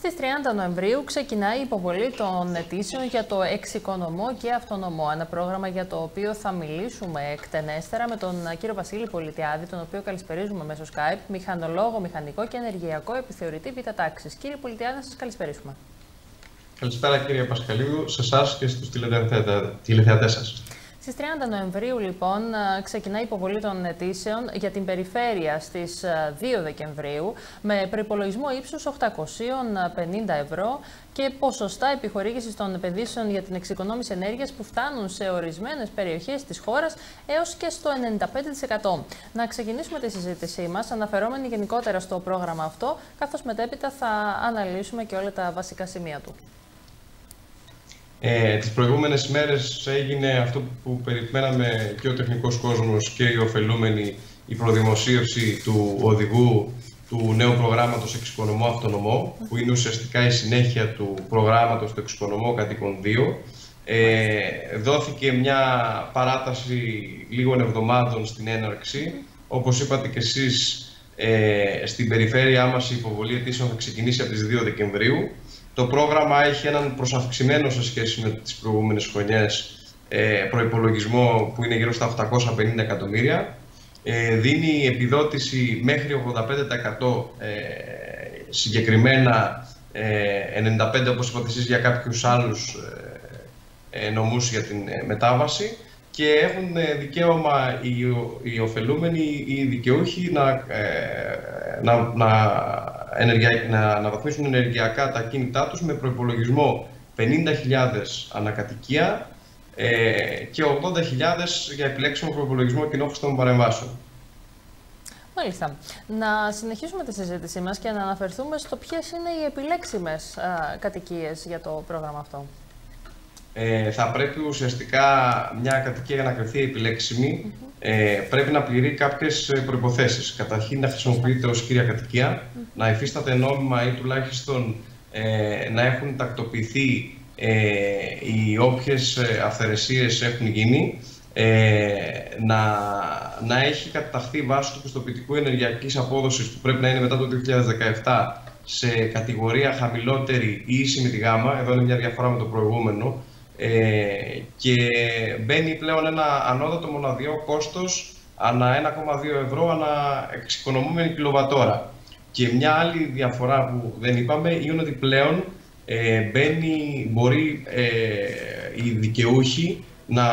Στις 30 Νοεμβρίου ξεκινάει η υποβολή των αιτήσεων για το εξοικονομό και αυτονομό. Ένα πρόγραμμα για το οποίο θα μιλήσουμε εκτενέστερα με τον κύριο Βασίλη Πολιτιάδη, τον οποίο καλησπερίζουμε μέσω Skype, μηχανολόγο, μηχανικό και ενεργειακό επιθεωρητή β' τάξης. Κύριε Πολιτιάδη, να σας καλησπερίσουμε. Καλησπέρα κύριε Πασχαλίου, σε εσάς και στους τηλεθεατές σας. Στις 30 Νοεμβρίου, λοιπόν, ξεκινά η υποβολή των αιτήσεων για την περιφέρεια στις 2 Δεκεμβρίου με προϋπολογισμό ύψους 850 ευρώ και ποσοστά επιχορήγησης των επενδύσεων για την εξοικονόμηση ενέργειας που φτάνουν σε ορισμένες περιοχές της χώρας έως και στο 95%. Να ξεκινήσουμε τη συζήτησή μας αναφερόμενοι γενικότερα στο πρόγραμμα αυτό, καθώς μετέπειτα θα αναλύσουμε και όλα τα βασικά σημεία του. Ε, τις προηγούμενες μέρες έγινε αυτό που περιμέναμε και ο τεχνικός κόσμος και οι ωφελούμενοι η προδημοσίευση του οδηγού του νέου προγράμματος Εξοικονομώ Αυτονομό, που είναι ουσιαστικά η συνέχεια του προγράμματος του Εξοικονομώ Κατοίκων 2. Ε, δόθηκε μια παράταση λίγων εβδομάδων στην έναρξη. Όπως είπατε και εσείς, ε, στην περιφέρειά μας η υποβολή αιτήσεων θα ξεκινήσει από τις 2 Δεκεμβρίου. Το πρόγραμμα έχει έναν προσαυξημένο σε σχέση με τις προηγούμενες χρονιές ε, προϋπολογισμό που είναι γύρω στα 850 εκατομμύρια. Ε, δίνει επιδότηση μέχρι 85% ε, συγκεκριμένα 95% όπως είπατε εσείς για κάποιους άλλους νομούς για την μετάβαση και έχουν δικαίωμα οι, οι ωφελούμενοι, οι δικαιούχοι να, να, να να αναβαθμίσουν ενεργειακά τα κίνητά τους με προϋπολογισμό 50.000 ανακατοικία ε, και 80.000 για επιλέξιμο προϋπολογισμό κοινόχρηστων παρεμβάσεων. Μάλιστα. Να συνεχίσουμε τη συζήτησή μας και να αναφερθούμε στο ποιες είναι οι επιλέξιμες α, κατοικίες για το πρόγραμμα αυτό ε, θα πρέπει ουσιαστικά μια κατοικία για να κρυφθεί επιλέξιμη ε, πρέπει να πληρεί κάποιες ε, προϋποθέσεις. Καταρχήν να χρησιμοποιείται ως κύρια κατοικία, να υφίσταται νόμιμα ή τουλάχιστον ε, να έχουν τακτοποιηθεί ε, οι όποιες ε, αυθαιρεσίες έχουν γίνει, ε, να, να έχει καταχθεί βάση του πιστοποιητικού ενεργειακής απόδοσης που πρέπει να είναι μετά το 2017 σε κατηγορία χαμηλότερη ή ίση με τη γάμα, εδώ είναι μια διαφορά με το προηγούμενο, ε, και μπαίνει πλέον ένα ανώτατο μοναδιαίο κόστος ανά 1,2 ευρώ ανά εξοικονομούμενη κιλοβατόρα. Και μια άλλη διαφορά που δεν είπαμε είναι ότι πλέον ε, μπαίνει, μπορεί ε, οι δικαιούχοι να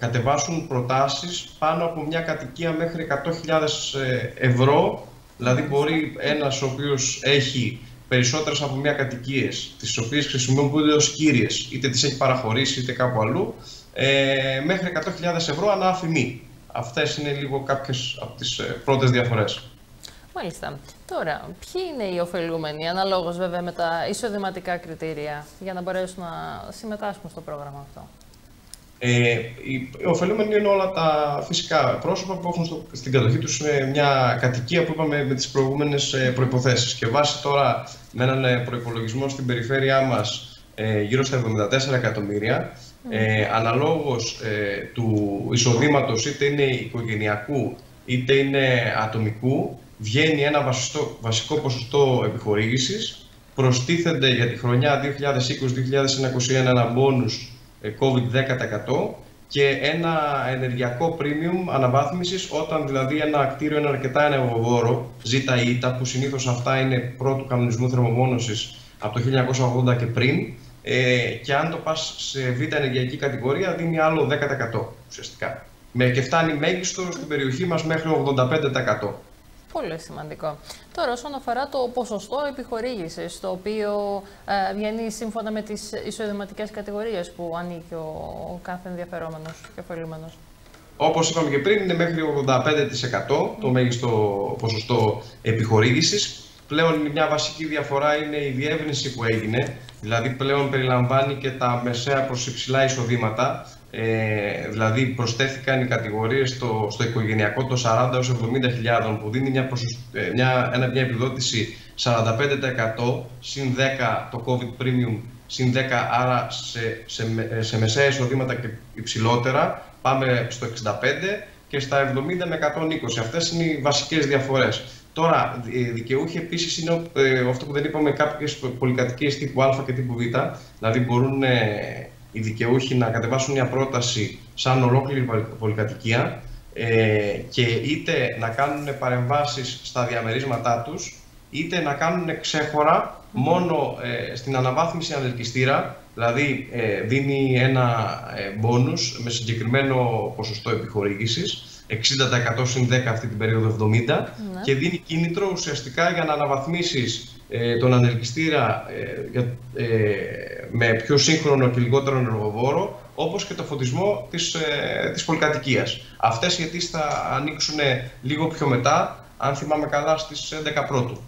κατεβάσουν προτάσεις πάνω από μια κατοικία μέχρι 100.000 ε, ευρώ. Δηλαδή μπορεί ένας ο οποίος έχει περισσότερες από μια κατοικίες, τις οποίες χρησιμοποιούνται ως κύριες, είτε τις έχει παραχωρήσει είτε κάπου αλλού, ε, μέχρι 100.000 ευρώ ανά αφημί. Αυτές είναι λίγο κάποιες από τις ε, πρώτες διαφορές. Μάλιστα. Τώρα, ποιοι είναι οι ωφελούμενοι, αναλόγως βέβαια με τα εισοδηματικά κριτήρια, για να μπορέσουν να συμμετάσχουν στο πρόγραμμα αυτό; Ε, οι ωφελούμενοι είναι όλα τα φυσικά πρόσωπα που έχουν στο, στην κατοχή τους. Ε, μια κατοικία που είπαμε με τις προηγούμενες ε, προϋποθέσεις. Και βάσει τώρα με έναν ε, προϋπολογισμό στην περιφέρειά μας ε, γύρω στα 74 εκατομμύρια, ε, αναλόγως ε, του εισοδήματος είτε είναι οικογενειακού είτε είναι ατομικού, βγαίνει ένα βασιστό, βασικό ποσοστό επιχορήγησης, προστίθενται για τη χρονιά 2020-2021 ένα μπόνους COVID 10% και ένα ενεργειακό premium αναβάθμισης όταν δηλαδή ένα κτίριο είναι αρκετά ενεργοβόρο, ζήτα ή ΙΤΑ, που συνήθως αυτά είναι πρώτου κανονισμού θερμομόνωσης από το 1980 και πριν, ε, και αν το πας σε β' ενεργειακή κατηγορία δίνει άλλο 10% ουσιαστικά. Με, και φτάνει μέγιστο στην περιοχή μας μέχρι 85%. Πολύ σημαντικό. Τώρα, όσον αφορά το ποσοστό επιχορήγησης, το οποίο ε, βγαίνει σύμφωνα με τις ισοδηματικέ κατηγορίες που ανήκει ο, κάθε ενδιαφερόμενος και ωφελούμενος. Όπως είπαμε και πριν, είναι μέχρι 85% το μέγιστο ποσοστό επιχορήγησης. Πλέον μια βασική διαφορά είναι η διεύρυνση που έγινε, δηλαδή πλέον περιλαμβάνει και τα μεσαία προς υψηλά εισοδήματα, ε, δηλαδή προσθέθηκαν οι κατηγορίες στο, στο οικογενειακό το 40 έως 70 που δίνει μια, ε, μια, ένα, μια επιδότηση 45% συν 10 το COVID Premium συν 10 άρα σε, σε, σε μεσαία εισοδήματα και υψηλότερα πάμε στο 65 και στα 70 με 120. Αυτές είναι οι βασικές διαφορές. Τώρα, δικαιούχοι επίσης είναι ε, αυτό που δεν είπαμε, κάποιες πολυκατοικίες τύπου Α και τύπου Β. Δηλαδή, μπορούν ε, οι δικαιούχοι να κατεβάσουν μια πρόταση σαν ολόκληρη πολυκατοικία ε, και είτε να κάνουν παρεμβάσεις στα διαμερίσματά τους, είτε να κάνουν ξέχωρα μόνο ε, στην αναβάθμιση ανελκυστήρα, δηλαδή ε, δίνει ένα ε, με συγκεκριμένο ποσοστό επιχορήγησης, 60% συν 10 αυτή την περίοδο 70 ναι. και δίνει κίνητρο ουσιαστικά για να αναβαθμίσεις ε, τον ανελκυστήρα ε, με πιο σύγχρονο και λιγότερο ενεργοβόρο όπως και το φωτισμό της, ε, της πολυκατοικίας. Αυτές γιατί θα ανοίξουν λίγο πιο μετά, αν θυμάμαι καλά, στις 11 πρώτου.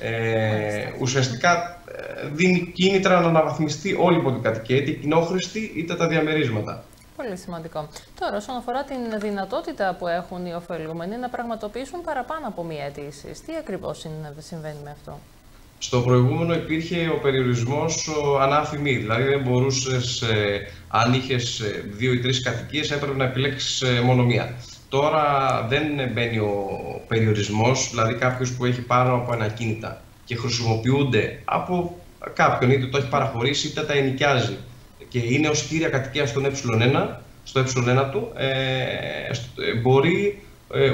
Ε, ουσιαστικά ε, δίνει κίνητρα να αναβαθμιστεί όλη η πολυκατοικία, είτε η κοινόχρηστη είτε τα διαμερίσματα. Πολύ σημαντικό. Τώρα, όσον αφορά την δυνατότητα που έχουν οι ωφελούμενοι να πραγματοποιήσουν παραπάνω από μία αιτήση, τι ακριβώς συμβαίνει με αυτό; Στο προηγούμενο υπήρχε ο περιορισμός ανάφημη, δηλαδή δεν μπορούσες, ε, αν είχες ε, δύο ή τρεις κατοικίες, έπρεπε να επιλέξεις ε, μόνο μία. Τώρα δεν μπαίνει ο περιορισμός, δηλαδή κάποιος που έχει πάνω από ένα κίνητα και χρησιμοποιούνται από κάποιον, είτε το έχει παραχωρήσει είτε τα ενοικιάζει και είναι ως κύρια κατοικία στον ε1, στο ε1 του, ε, μπορεί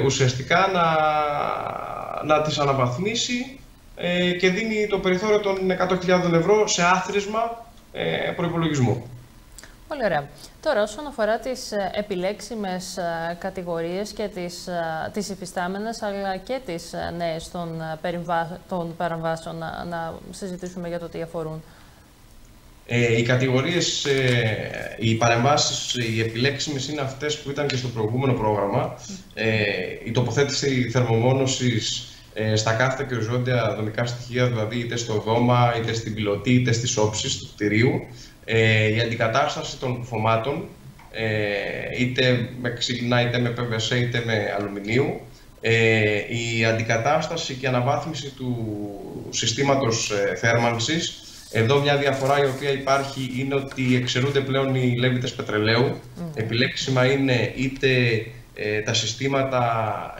ουσιαστικά να, να τις αναβαθμίσει ε, και δίνει το περιθώριο των 100.000 ευρώ σε άθροισμα ε, προϋπολογισμού. Πολύ ωραία. Τώρα, όσον αφορά τις ε, επιλέξιμες ε, κατηγορίες και τις, τις υφιστάμενες, αλλά και τις νέες των, των παραμβάσεων, να, να συζητήσουμε για το τι αφορούν. Ε, οι κατηγορίες, ε, οι παρεμβάσεις, οι επιλέξιμες είναι αυτές που ήταν και στο προηγούμενο πρόγραμμα. Ε, η τοποθέτηση θερμομόνωσης ε, στα κάθετα και οριζόντια δομικά στοιχεία, δηλαδή είτε στο δώμα, είτε στην πιλωτή, είτε στις όψεις του κτηρίου, ε, η αντικατάσταση των κουφωμάτων, ε, είτε με ξύλινα, είτε με PVC, είτε με αλουμινίου, ε, η αντικατάσταση και αναβάθμιση του συστήματος ε, θέρμανσης. Εδώ μια διαφορά η οποία υπάρχει είναι ότι εξαιρούνται πλέον οι λέβητες πετρελαίου. Mm. Επιλέξιμα είναι είτε ε, τα συστήματα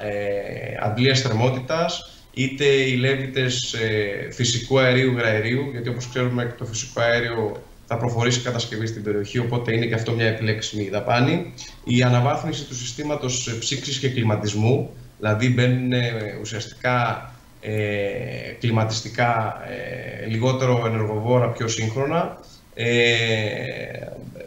ε, αντλίας θερμότητας, είτε οι λέβητες ε, φυσικού αερίου γραερίου, γιατί όπως ξέρουμε το φυσικό αέριο θα προχωρήσει κατασκευή στην περιοχή, οπότε είναι και αυτό μια επιλέξιμη δαπάνη. Η αναβάθμιση του συστήματος ε, ψήξης και κλιματισμού, δηλαδή μπαίνουν ε, ουσιαστικά ε, κλιματιστικά ε, λιγότερο ενεργοβόρα, πιο σύγχρονα.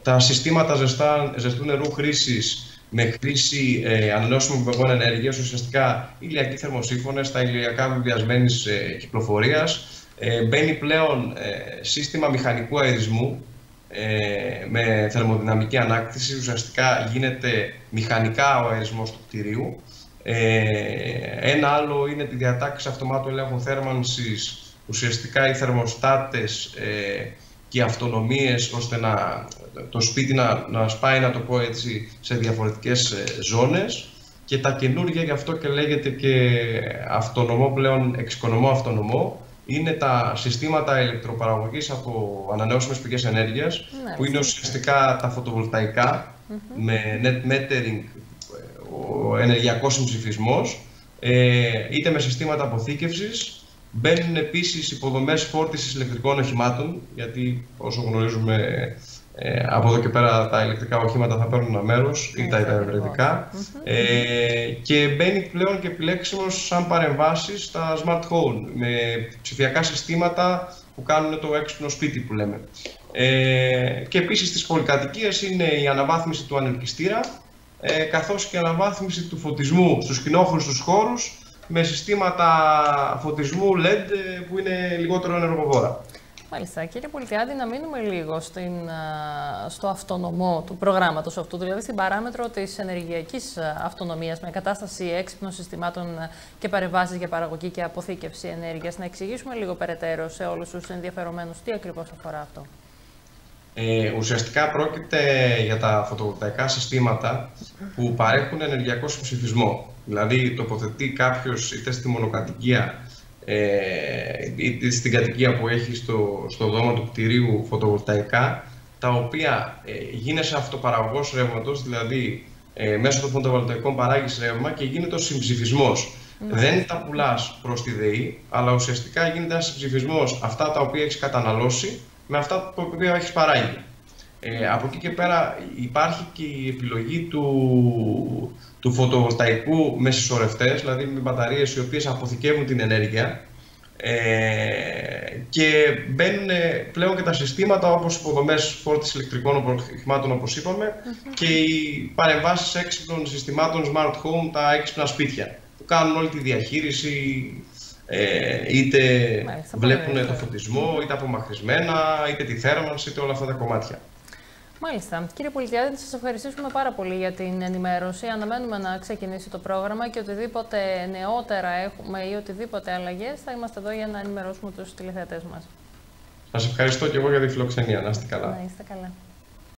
τα συστήματα ζεστά, ζεστού νερού χρήσης με χρήση ε, ανανεώσιμων πηγών ενέργειας, ουσιαστικά ηλιακοί θερμοσύφωνε, τα ηλιακά βιβλιασμένη ε, κυκλοφορίας. Ε, μπαίνει πλέον ε, σύστημα μηχανικού αερισμού ε, με θερμοδυναμική ανάκτηση. Ουσιαστικά γίνεται μηχανικά ο αερισμός του κτηρίου. Ε, ένα άλλο είναι τη διατάξη αυτομάτου ελέγχου θέρμανσης. Ουσιαστικά οι θερμοστάτες και αυτονομίες ώστε να, το σπίτι να, να σπάει, να το πω έτσι, σε διαφορετικές ε, ζώνες και τα καινούργια, γι' αυτό και λέγεται και αυτονομό πλέον, εξοικονομό αυτονομό, είναι τα συστήματα ηλεκτροπαραγωγής από ανανεώσιμες πηγές ενέργειας, ναι, που είναι ουσιαστικά τα φωτοβολταϊκά, με net metering, ο ενεργειακός συμψηφισμός, ε, είτε με συστήματα αποθήκευσης, Μπαίνουν επίσης υποδομές φόρτισης ηλεκτρικών οχημάτων, γιατί όσο γνωρίζουμε ε, από εδώ και πέρα τα ηλεκτρικά οχήματα θα παίρνουν ένα μέρος ή τα υδραυλικά. Ε, και μπαίνει πλέον και επιλέξιμος σαν παρεμβάσεις στα smart home με ψηφιακά συστήματα που κάνουν το έξυπνο σπίτι που λέμε. Ε, και επίσης στις πολυκατοικίες είναι η αναβάθμιση του ανελκυστήρα ε, καθώς και η αναβάθμιση του φωτισμού στους κοινόχρηστους χώρους με συστήματα φωτισμού LED ε, που είναι λιγότερο ενεργοβόρα. Μάλιστα. Κύριε Πολιτιάδη, να μείνουμε λίγο στην, στο αυτονομό του προγράμματος αυτού, δηλαδή στην παράμετρο της ενεργειακής αυτονομίας με κατάσταση έξυπνων συστημάτων και παρεμβάσεις για παραγωγή και αποθήκευση ενέργειας. Να εξηγήσουμε λίγο περαιτέρω σε όλους τους ενδιαφερομένους τι ακριβώς αφορά αυτό. Ε, ουσιαστικά πρόκειται για τα φωτοβολταϊκά συστήματα που παρέχουν ενεργειακό συμψηφισμό. Δηλαδή τοποθετεί κάποιος είτε στη μονοκατοικία ε, είτε στην κατοικία που έχει στο, στο δώμα του κτηρίου φωτοβολταϊκά, τα οποία ε, γίνεσαι αυτοπαραγωγός ρεύματος, δηλαδή ε, μέσω των φωτοβολταϊκών παράγεις ρεύμα και γίνεται ο συμψηφισμός. Δεν τα πουλάς προς τη ΔΕΗ, αλλά ουσιαστικά γίνεται ένας ψηφισμό αυτά τα οποία έχεις καταναλώσει με αυτά τα οποία έχει παράγει. Ε, από εκεί και πέρα υπάρχει και η επιλογή του, του φωτοβολταϊκού με συσσωρευτές, δηλαδή με μπαταρίες οι οποίες αποθηκεύουν την ενέργεια ε, και μπαίνουν πλέον και τα συστήματα όπως υποδομές φόρτισης ηλεκτρικών οχημάτων όπως είπαμε και οι παρεμβάσεις έξυπνων συστημάτων smart home, τα έξυπνα σπίτια που κάνουν όλη τη διαχείριση ε, είτε βλέπουν το φωτισμό, είτε απομαχρισμένα, είτε τη θέρμανση, είτε όλα αυτά τα κομμάτια. Μάλιστα. Κύριε Πολιτιάδη, σας ευχαριστήσουμε πάρα πολύ για την ενημέρωση. Αναμένουμε να ξεκινήσει το πρόγραμμα και οτιδήποτε νεότερα έχουμε ή οτιδήποτε αλλαγές θα είμαστε εδώ για να ενημερώσουμε τους τηλεθεατές μας. Σας ευχαριστώ και εγώ για τη φιλοξενία. Να είστε καλά. Να είστε καλά.